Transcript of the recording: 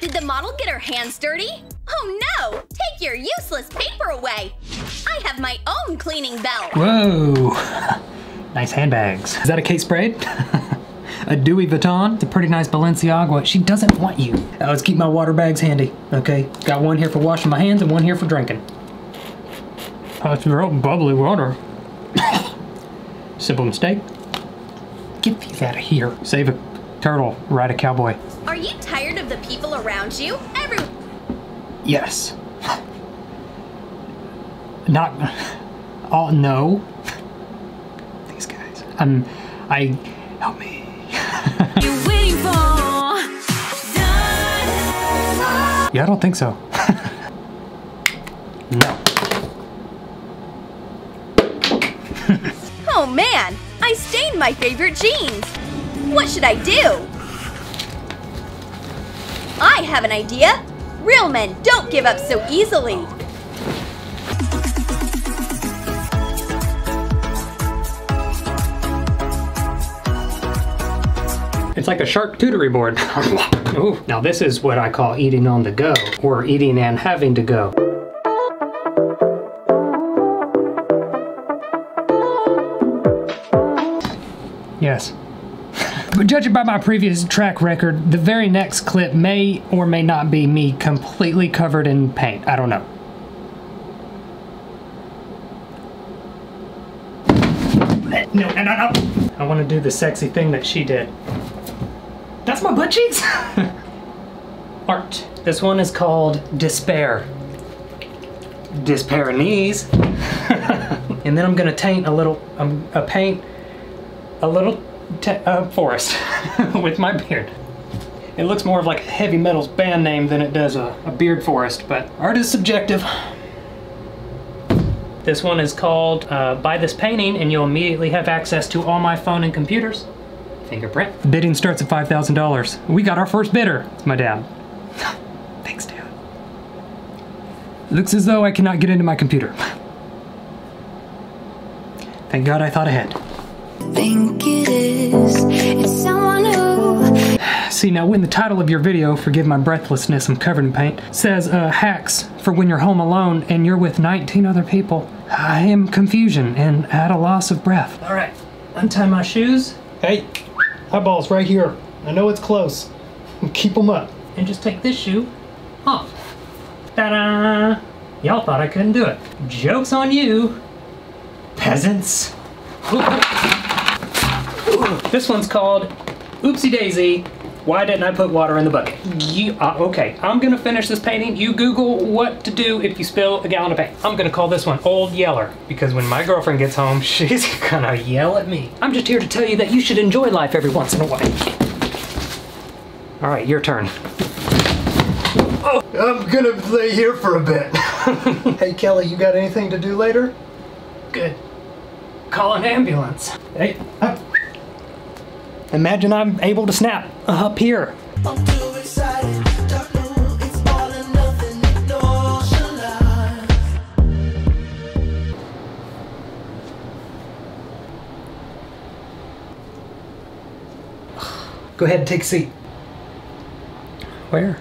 Did the model get her hands dirty? Oh no! Take your useless paper away! I have my own cleaning belt! Whoa! nice handbags. Is that a Kate Spade? a Louis Vuitton? It's a pretty nice Balenciaga. She doesn't want you. I let's keep my water bags handy, okay? Got one here for washing my hands and one here for drinking. Oh, it's real bubbly water. Simple mistake. Get these out of here. Save a turtle, ride a cowboy. Are you tired of the people around you? Every Yes. Not. Oh no. These guys. Um, I. Help me. you waiting for? Yeah, I don't think so. no. Oh man! I stained my favorite jeans! What should I do? I have an idea! Real men don't give up so easily! It's like a charcuterie board. Ooh, now this is what I call eating on the go, or eating and having to go. Yes. But judging by my previous track record, the very next clip may or may not be me completely covered in paint. I don't know. No, no, no, no. I want to do the sexy thing that she did. That's my butt cheeks? Art. This one is called Despair. Despair knees. and then I'm gonna taint a little, um, a paint, a little uh, forest with my beard. It looks more of like a heavy metal's band name than it does a, a beard forest, but art is subjective. This one is called uh, Buy This Painting and you'll immediately have access to all my phone and computers. Fingerprint. Bidding starts at $5,000. We got our first bidder. It's my dad. Thanks, Dad. Looks as though I cannot get into my computer. Thank God I thought ahead. Think it is. It's someone who. See, now when the title of your video, forgive my breathlessness, I'm covered in paint, says uh, hacks for when you're home alone and you're with 19 other people, I am confusion and at a loss of breath. All right, untie my shoes. Hey, eyeballs right here. I know it's close. Keep them up. And just take this shoe off. Ta-da! Y'all thought I couldn't do it. Joke's on you, peasants. Ooh. Ooh. This one's called Oopsie Daisy. Why didn't I put water in the bucket? You, uh, okay, I'm gonna finish this painting. You Google what to do if you spill a gallon of paint. I'm gonna call this one Old Yeller because when my girlfriend gets home, she's gonna yell at me. I'm just here to tell you that you should enjoy life every once in a while. All right, your turn. Oh, I'm gonna lay here for a bit. hey Kelly, you got anything to do later? Good. Call an ambulance. Hey, up. Imagine I'm able to snap up here. Go ahead and take a seat. Where?